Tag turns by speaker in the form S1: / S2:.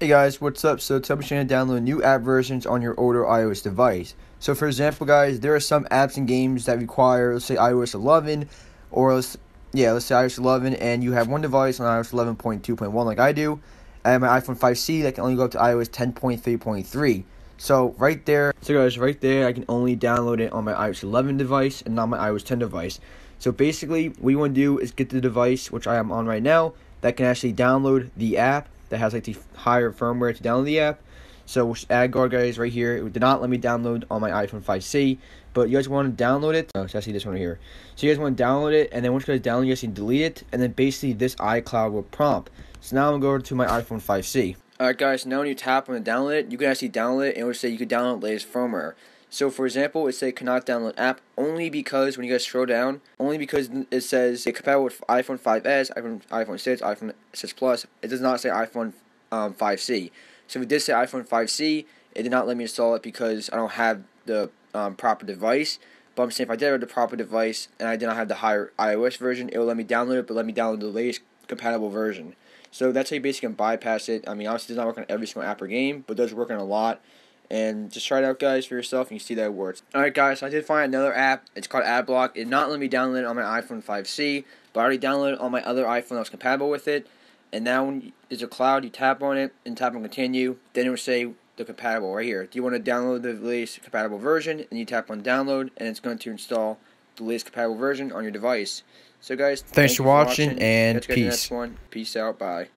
S1: Hey guys, what's up? So tell me to download new app versions on your older iOS device. So for example, guys, there are some apps and games that require, let's say iOS 11, or let's, yeah, let's say iOS 11, and you have one device on iOS 11.2.1 like I do, and my iPhone 5C that can only go up to iOS 10.3.3. So right there, so guys, right there, I can only download it on my iOS 11 device and not my iOS 10 device. So basically, what you want to do is get the device, which I am on right now, that can actually download the app that has like the higher firmware to download the app. So AdGuard guys right here, it did not let me download on my iPhone 5C, but you guys want to download it. Oh, so I see this one here. So you guys want to download it, and then once you guys download, you guys can delete it, and then basically this iCloud will prompt. So now I'm going to go to my iPhone 5C. Alright guys, now when you tap on the download it, you can actually download it and it will say you can download latest firmware. So for example, it say cannot download app only because when you guys scroll down, only because it says it's compatible with iPhone 5s, iPhone iPhone 6, iPhone 6 Plus. It does not say iPhone um, 5C. So if it did say iPhone 5C, it did not let me install it because I don't have the um, proper device. But I'm saying if I did have the proper device and I did not have the higher iOS version, it will let me download it, but let me download the latest compatible version. So that's how you basically can bypass it. I mean, obviously, it does not work on every single app or game, but does work on a lot. And just try it out, guys, for yourself, and you see that it works. Alright, guys, so I did find another app. It's called AdBlock. It not let me download it on my iPhone 5C, but I already downloaded it on my other iPhone that was compatible with it. And now when there's a cloud, you tap on it and tap on continue. Then it will say the compatible right here. Do you want to download the latest compatible version? And you tap on download, and it's going to install the latest compatible version on your device. So, guys, thanks, thanks for watching, watching, and peace. Peace out. Bye.